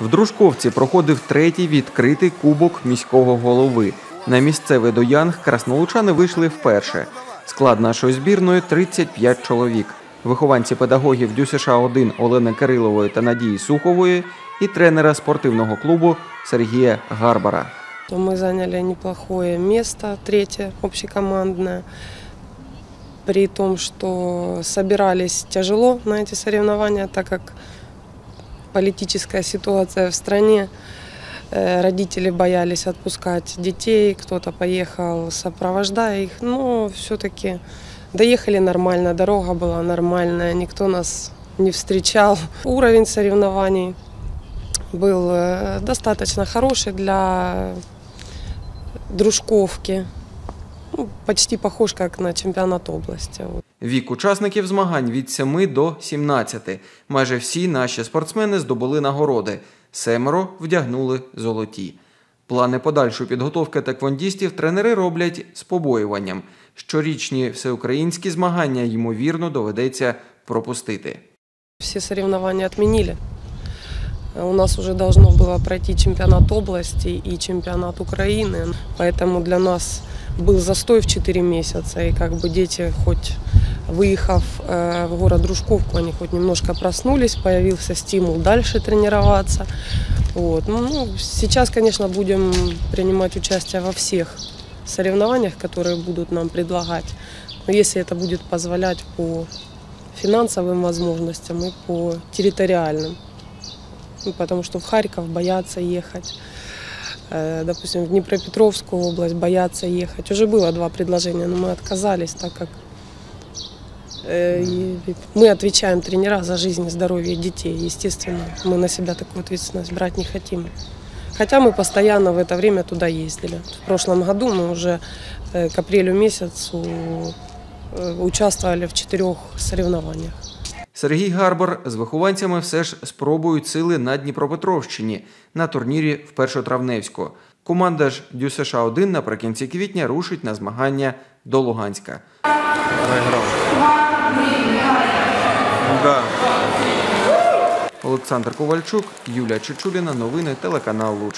В Дружковці проходив третій відкритий кубок міського голови. На місцевий доянг краснолучани вийшли вперше. Склад нашої збірної 35 чоловік. Вихованці педагогів ДЮСШ-1 Олени Кирилової та Надії Сухової і тренера спортивного клубу Сергія Гарбара. то мы заняли неплохое место, третье общекомандное. При том, что собирались тяжело на эти соревнования, так как политическая ситуация в стране, э, родители боялись отпускать детей, кто-то поехал, сопровождая их, но все-таки доехали нормально, дорога была нормальная, никто нас не встречал. Уровень соревнований был э, достаточно хороший для дружковки. Ну, почти похож как на чемпионат области. Вік учасників змагань від 7 до 17. Майже всі наші спортсмени здобули нагороди. Семеро вдягнули золоті. Плани подальшої підготовки таквондістів тренери роблять з побоюванням. Щорічні всеукраїнські змагання ймовірно доведеться пропустити. Все соревнования отменили. Э, У нас уже должно было пройти чемпионат области и чемпионат Украины, поэтому для нас был застой в 4 месяца, и как бы дети, хоть выехав э, в город Дружковку, они хоть немножко проснулись, появился стимул дальше тренироваться. Вот. Ну, сейчас, конечно, будем принимать участие во всех соревнованиях, которые будут нам предлагать. Но если это будет позволять по финансовым возможностям и по территориальным. Ну, потому что в Харьков боятся ехать. Э, Допустим, в Днепропетровскую область боятся ехать. Уже было два предложения, но мы отказались, так как э, и мы отвечаем тренера за жизнь и здоровье детей. Естественно, мы на себя такую ответственность брать не хотим. Хотя мы постоянно в это время туда ездили. В прошлом году мы уже э, к апрелю месяцу э, участвовали в четырех соревнованиях. Сергій Гарбар з вихованцями все ж спробують сили на Дніпропетровщині на турнірі в Першотравневську. Команда ж ДЮСШ-1 наприкінці квітня рушить на змагання до Луганська. Да. Олександр Ковальчук, Юлія Чечуліна, новини телеканал Луч.